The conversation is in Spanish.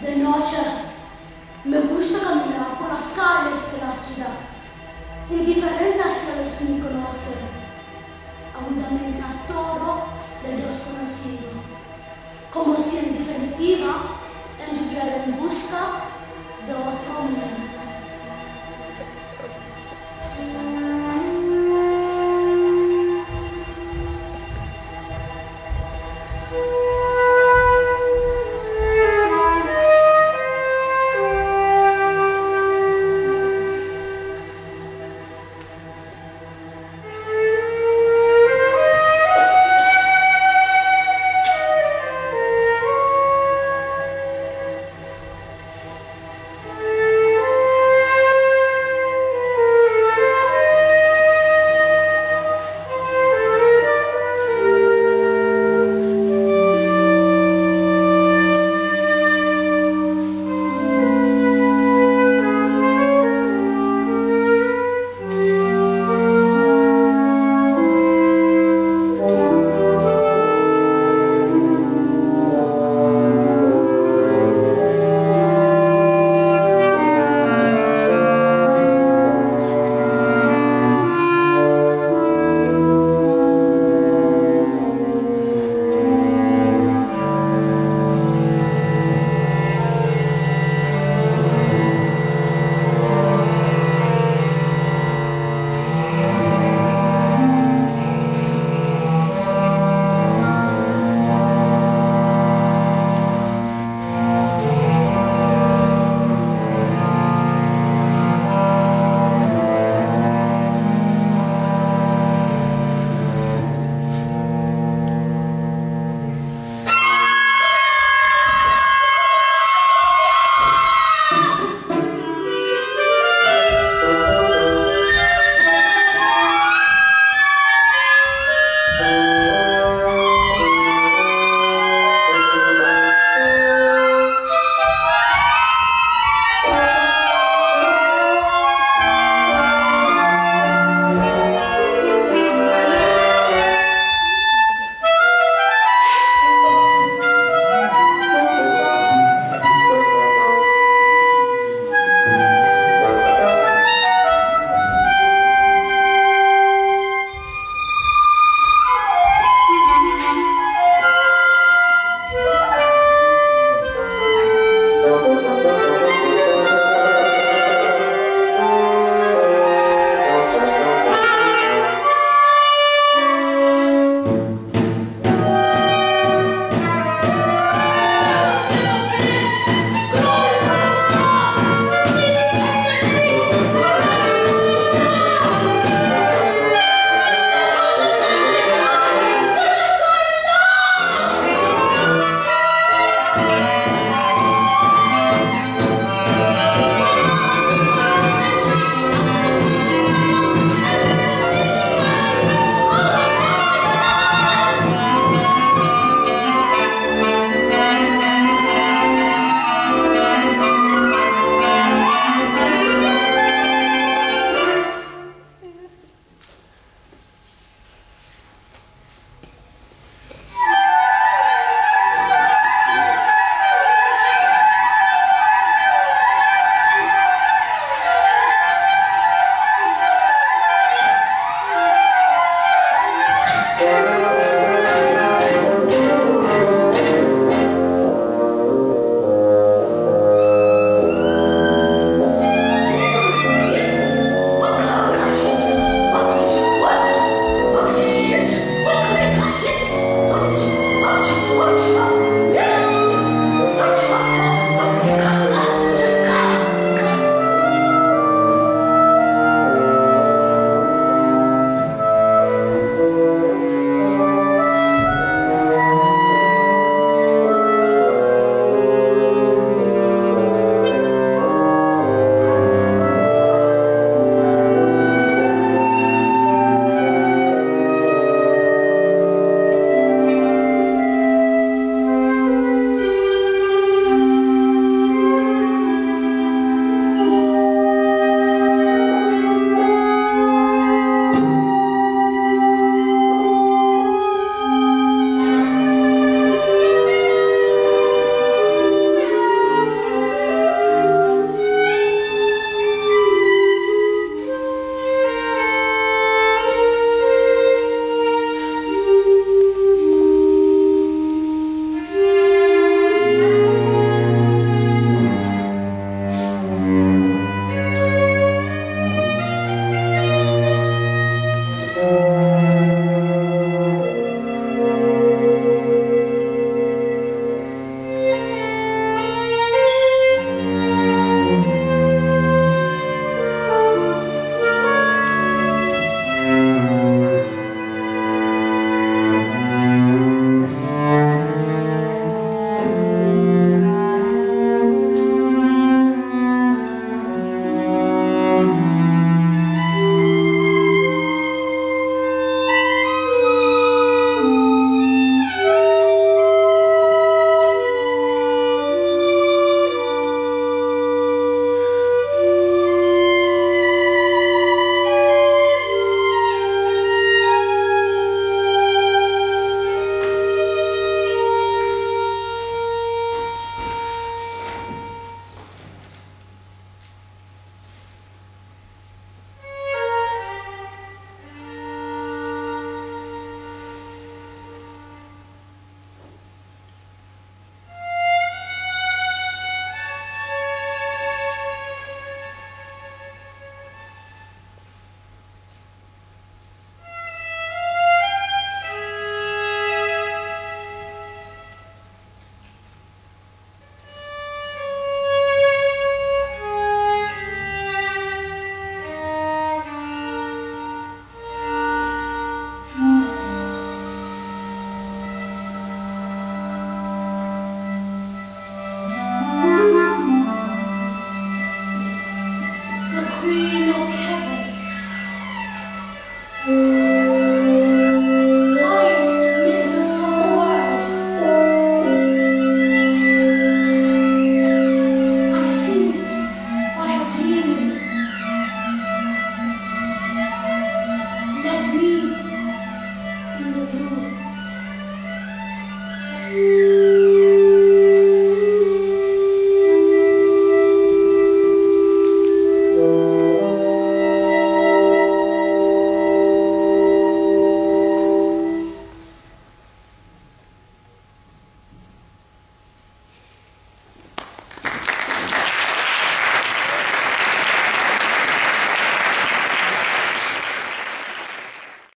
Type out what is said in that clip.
De noche me gusta caminar por las calles de la ciudad, indiferente hacia los que me conocen, agudamente a todo lo desconocido, como si en definitiva.